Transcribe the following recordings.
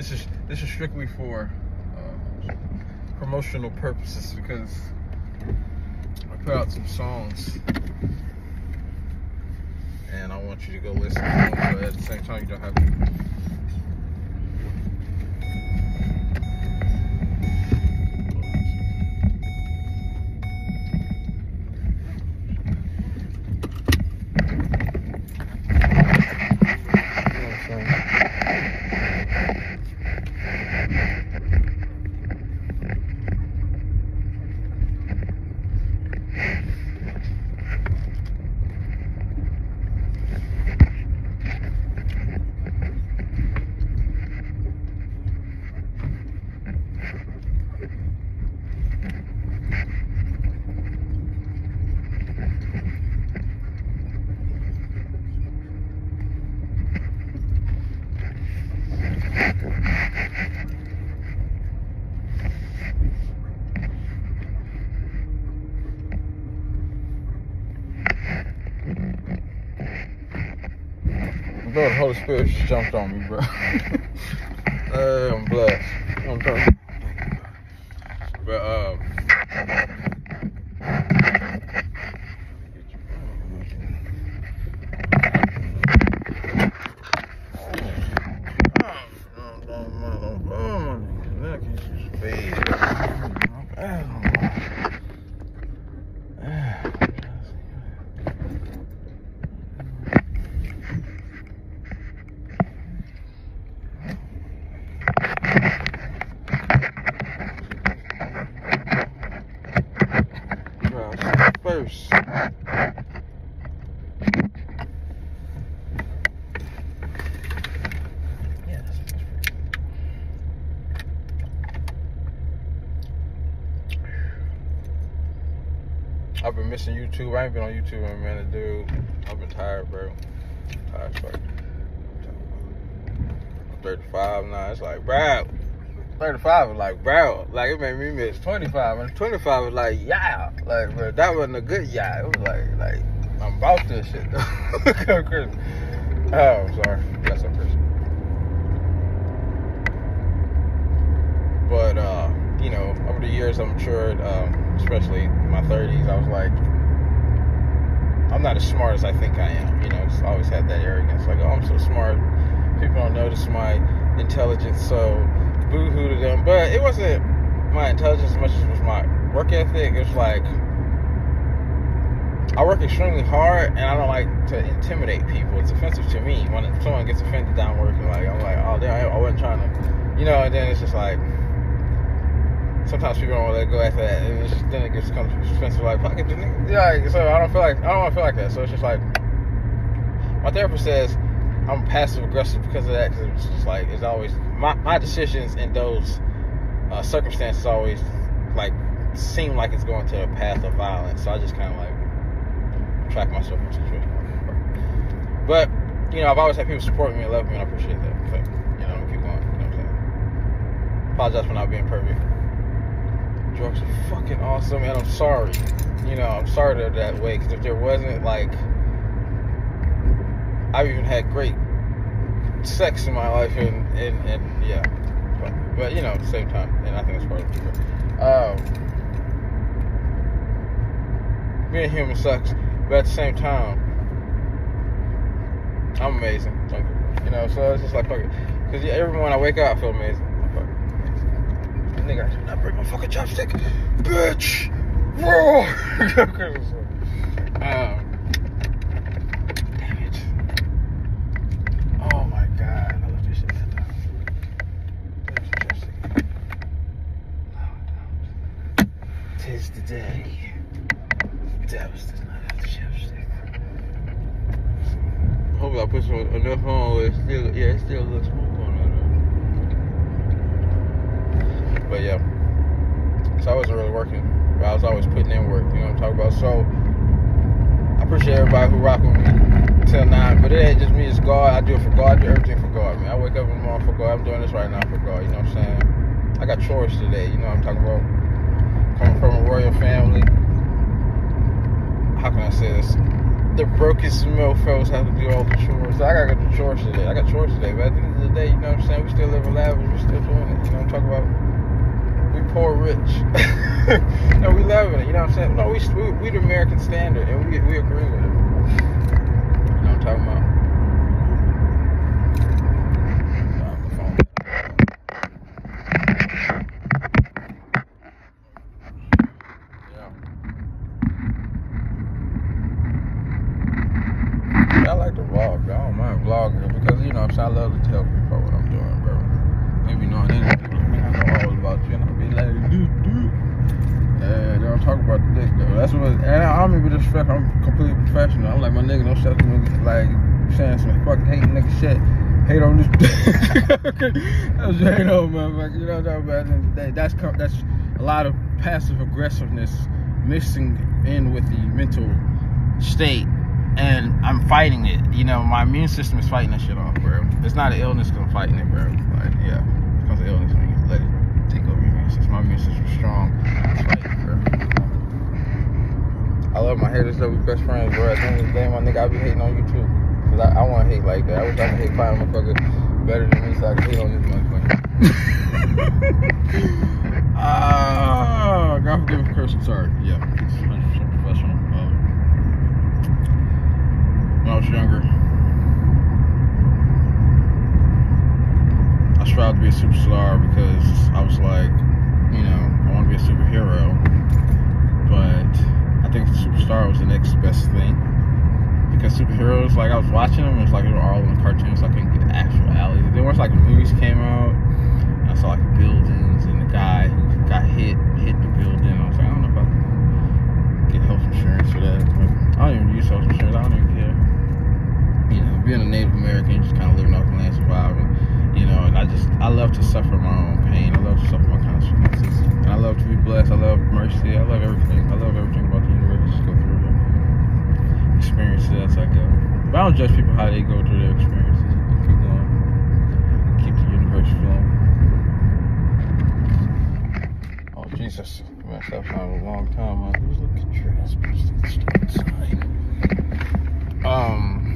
this is this is strictly for uh, promotional purposes because I put out some songs and I want you to go listen to them, but at the same time you don't have to. Yeah. Bro, the Holy Spirit just jumped on me, bro. uh, I'm blessed. I'm telling But, um, first. Yeah, that's, that's pretty good. I've been missing YouTube. I ain't been on YouTube in a minute, dude. I've been tired, bro. I'm tired. I'm 35 now. It's like, bro. 35 is like, bro, like it made me miss 25. And 25 was like, yeah. Like, bro, that wasn't a good yeah. It was like, like, I'm about this shit. Crazy. Oh, I'm sorry. That's so crazy. But, uh, you know, over the years, I'm matured, um, especially in my 30s, I was like, I'm not as smart as I think I am. You know, it's always had that arrogance. Like, oh, I'm so smart. People don't notice my intelligence, so boo-hoo to them. But it wasn't my intelligence as much as it was my work ethic. It was like I work extremely hard, and I don't like to intimidate people. It's offensive to me when someone gets offended that I'm working. Like I'm like, oh, damn, I wasn't trying to, you know. And then it's just like sometimes people don't let go after that, and just, then it gets offensive. Like, fuck it, yeah. So I don't feel like I don't want to feel like that. So it's just like my therapist says I'm passive aggressive because of that. Because it's just like it's always my my decisions in those uh, circumstances always like seem like it's going to a path of violence. So I just kind of like track myself from situation. But you know, I've always had people support me and love me, and I appreciate that. But you know, keep going. You know what I'm saying? Apologize for not being perfect. Drugs are fucking awesome, and I'm sorry. You know, I'm sorry they're that way because if there wasn't like I've even had great sex in my life, and and, and yeah, but, but, you know, at the same time, and I think that's part of it. Um, being human sucks, but at the same time, I'm amazing. You know, so it's just like fuck it, because every morning I wake up, I feel amazing. It. Nigga, I should not break my fucking chopstick, bitch. Roar. um, Oh my god, I love this shit. Tis the day. Does not have the chapstick. Hopefully I put some enough on where it still yeah, it still looks on it. But yeah. So I wasn't really working. But I was always putting in work, you know what I'm talking about. So I appreciate everybody who rock with me till now. But it ain't just me, it's God. I do it for God. I do everything for God, man. I wake up in the morning for God. I'm doing this right now for God. You know what I'm saying? I got chores today. You know what I'm talking about? coming from a royal family. How can I say this? The brokest mofos have to do all the chores. I gotta do chores today. I got chores today, but at the end of the day, you know what I'm saying? We still live a lavish. We're still doing it. You know what I'm talking about? Poor rich. no, we loving it. You know what I'm saying? No, we we, we the American standard, and we we agree with it. You know what I'm talking about? Yeah. I like to vlog. I don't mind vlogging because you know I'm saying I love to tell people what I'm doing, bro. Maybe know they know people think I know all about you and I'll be like, dude, dude. Yeah, they don't talk about the dick though. That's what and I don't even disrespect I'm completely professional. I'm like my nigga, don't shut the nigga like saying some fucking hating nigga shit. Hate on this That's hate on motherfucker. You know what I'm talking about? At the end of the day, That's that's a lot of passive aggressiveness mixing in with the mental state and I'm fighting it. You know, my immune system is fighting that shit off, bro. It's not an illness I'm fighting it, bro. Like, yeah, it becomes an illness when you let it take over your immune system. My immune system's strong. It's fighting, bro. I love my haters though. We best friends, bro. At the end of the day, my nigga, I be hating on you too. Cause I, I want to hate like that. I wish I could hate five motherfuckers better than me so I could hate on this motherfucker. Ah, God forgive me, curse. I'm sorry. Yeah, it's 100% professional. Um, when I was younger, I strived to be a superstar because I was like, you know, I want to be a superhero. But I think superstar was the next best thing. Because superheroes, like I was watching them, it was like they were all in cartoons, so I couldn't get the actualities. Then once like the movies came out, I saw like buildings and the guy who got hit hit the building. I was like, I don't know if I can get health insurance for that. But I don't even use health insurance. I don't even care. You know, being a Native American, just kind of living off the land, surviving. You know, and I just I love to suffer my own pain. I love to suffer my consequences, and I love to be blessed. I love mercy. I love everything. I love everything about the. Just go through it. Experience it as I go. But I don't judge people how they go through their experiences. Keep going. Keep the universe flowing. Oh Jesus, man, that's not a long time. Man. Who's looking at your ass? Inside. Um.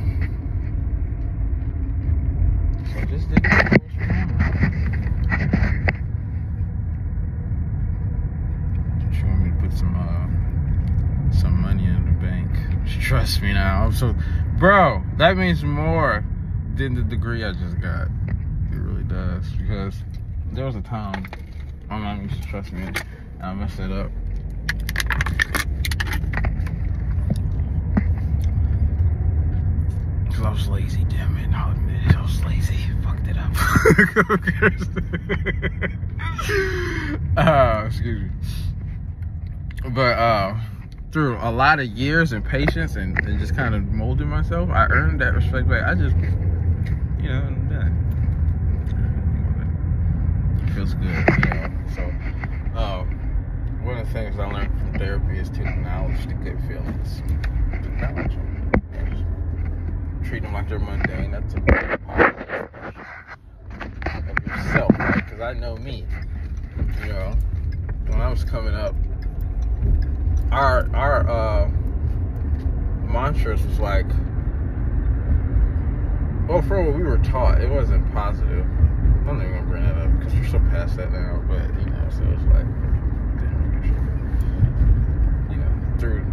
So just did the first Don't you want me to put some uh some money in the bank? Trust me now. I'm so bro, that means more than the degree I just got. It really does. Because there was a time my mom used to trust me and I messed it up. Cause I was lazy, damn it. I'll admit it, I was lazy. Fucked it up. uh, excuse me. But uh through a lot of years and patience and, and just kind of molding myself, I earned that respect back. I just you know, I'm done. It feels good, you know. So um one of the things I learned from therapy is to acknowledge the good feelings. Acknowledge them. Just treat them like they're mundane. That's a expression of yourself, right? Because I know me. You know, when I was coming up, our our uh, mantras was like, well, for what we were taught, it wasn't positive. I'm not even gonna bring that up because we're so past that now. But you know, so it's like, you know, through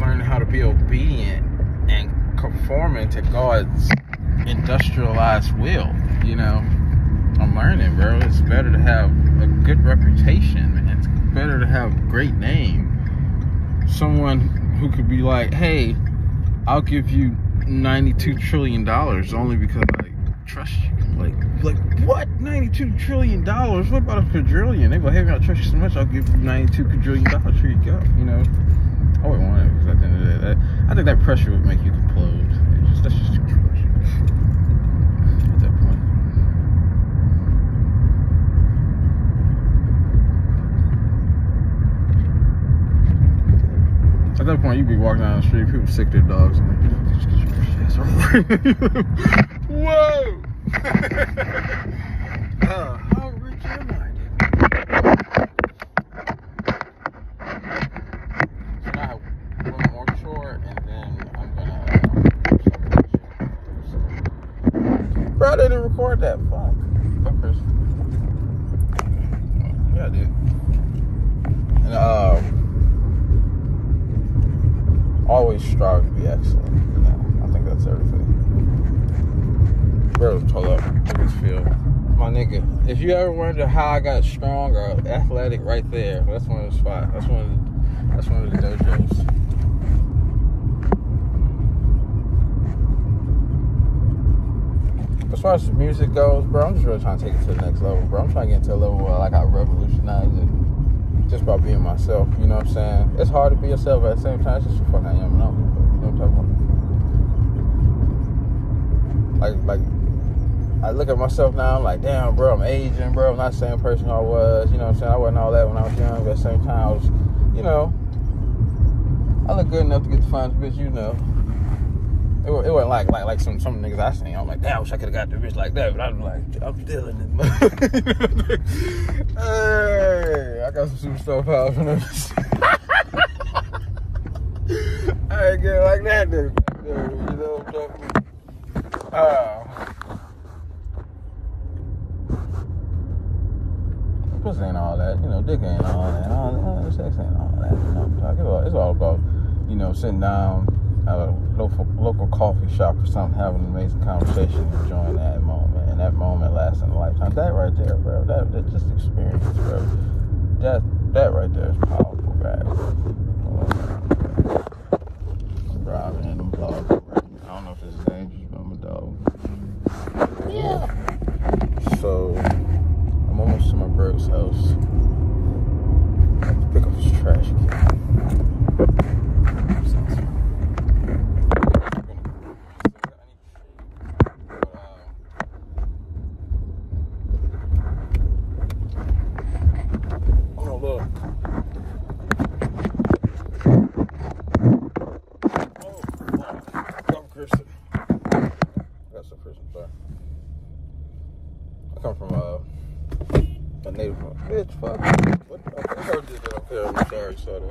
learning how to be obedient and conforming to God's industrialized will. You know, I'm learning, bro. It's better to have a good reputation, man. It's better to have a great name. Someone who could be like, hey, I'll give you 92 trillion dollars only because I trust you. Like, like what? 92 trillion dollars? What about a quadrillion? They go, hey, I trust you so much, I'll give you 92 quadrillion dollars. Here you go. You know, I wouldn't want it because at the end of the day, that, I think that pressure would make you implode. It's just, that's just too much pressure. At that point. At that point, you'd be walking down the street, people sick their dogs, and like. Whoa! uh, how rich am I? Bro, I didn't record that. Fuck. Fuck Chris. Yeah, I did. And um, always strive to be excellent. You know, I think that's everything. Bro, hold up. Bakersfield. My nigga, if you ever wonder how I got strong or athletic, right there. That's one of the spots. That's one of the, that's one of the dojos. as far as music goes, bro, I'm just really trying to take it to the next level, bro. I'm trying to get to a level where like I revolutionize it just by being myself. You know what I'm saying? It's hard to be yourself at the same time. It's just what I am. You know what I'm talking about? Like, like, I look at myself now. I'm like, damn, bro, I'm aging, bro. I'm not the same person I was. You know what I'm saying? I wasn't all that when I was young. But at the same time, I was, you know, I look good enough to get the finest bitch, you know. It, wasn't like like like some some niggas I seen. I'm like, damn, I wish I could have got the bitch like that. But I'm like, I'm still in this. hey, I got some super stuff out. I ain't get like that, nigga. You know what I'm talking about? Uh, pussy ain't all that, you know, dick ain't all that, all that, sex ain't all that, you know what I'm talking about? It's all about, you know, sitting down a local local coffee shop or something, having an amazing conversation, enjoying that moment, and that moment lasting a lifetime. That right there, bro. That, that just experience, bro. That that right there is powerful, bro. Driving in them dog. I don't know if this is dangerous, but I'm a dog. Yeah. So I'm almost to my bro's house. I have to pick up his trash can. Oh, look. Oh, wow. Come, Christian. Got some Christian, sorry. I come from uh, a native. Bitch, fuck. What? I heard this that up here. I'm sorry, sorry.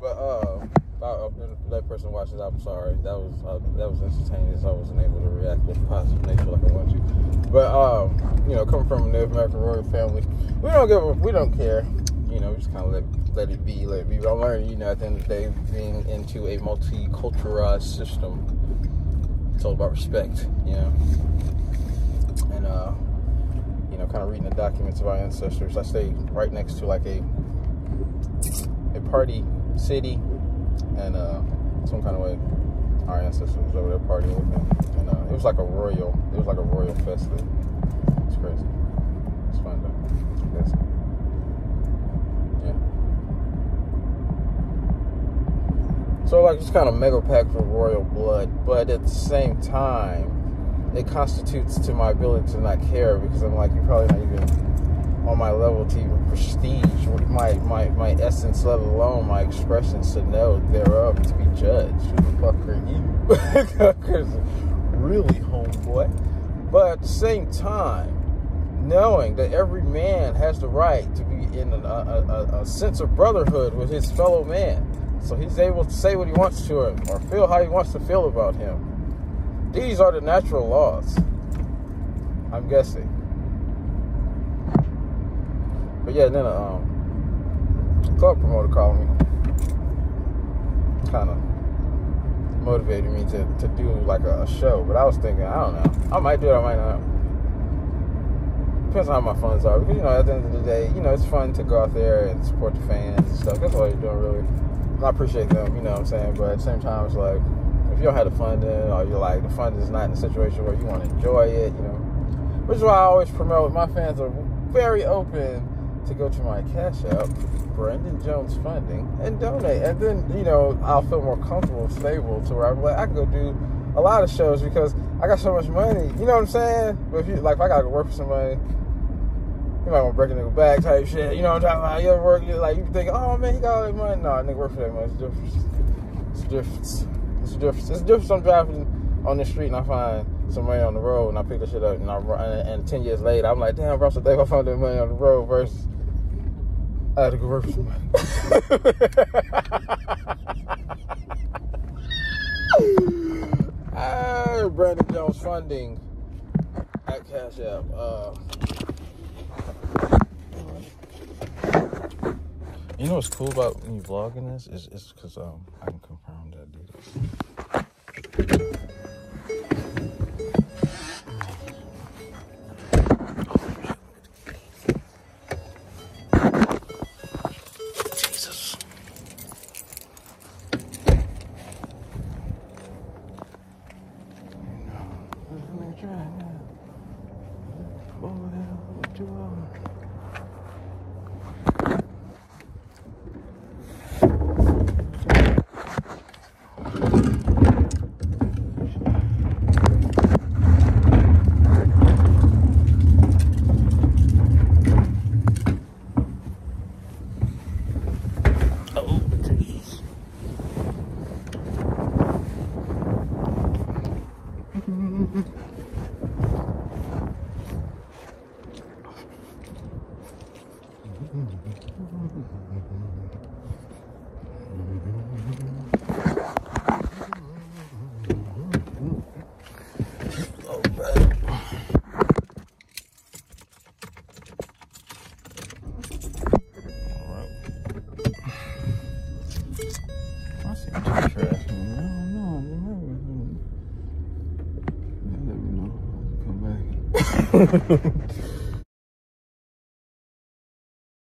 But uh, uh, that person watches. I'm sorry. That was uh, that was entertaining. I wasn't able to react with positive nature like I wanted to. But um, you know, coming from a Native American royal family, we don't give a, we don't care. You know, we just kind of let let it be, let it be. But I'm learning, you know, at the end of the day, being into a multiculturalized system, it's all about respect. You know, and uh you know, kind of reading the documents of our ancestors. I stay right next to like a a party city, and uh, some kind of way, our ancestors was over there partying with them, and uh, it was like a royal, it was like a royal festival. It's crazy. It's fun though. Yeah. So like, it's kind of mega pack for royal blood, but at the same time it constitutes to my ability to not care because I'm like, you're probably not even on my level to even prestige my, my, my essence, let alone my expressions to know thereof to be judged. Who the fuck are you? Because really, homeboy. But at the same time, knowing that every man has the right to be in a, a, a, a sense of brotherhood with his fellow man. So he's able to say what he wants to him or feel how he wants to feel about him. These are the natural laws. I'm guessing. But yeah, then a um, club promoter called me. Kind of motivated me to, to do like a, show. But I was thinking, I don't know. I might do it, I might not. Depends on how my funds are. Because, you know, at the end of the day, you know, it's fun to go out there and support the fans and stuff. That's all you're doing, really. I appreciate them, you know what I'm saying? But at the same time, it's like, you don't have the funding or you're like the funding is not in a situation where you want to enjoy it, you know. Which is why I always promote my fans are very open to go to my cash app, Brandon Jones Funding, and donate. And then, you know, I'll feel more comfortable, stable to where I'm like I can go do a lot of shows because I got so much money. You know what I'm saying? But if you like if I gotta work for somebody, you might want to break a nigga back type shit. You know what I'm talking about? You ever work you like you think, oh man, he got all that money. No, nigga work for that much. It's different. It's. It's a difference. It's a difference. I'm driving on the street and I find some money on the road and I pick the shit up and I run, and ten years later I'm like, damn, bro, so I found that money on the road versus I had to go work for somebody. ah, Brandon Jones funding. at Cash App. Uh, you know what's cool about me vlogging this is is because um I can Oh, Jesus. Oh, man. I see two trash. I don't know. Let me know. Come back.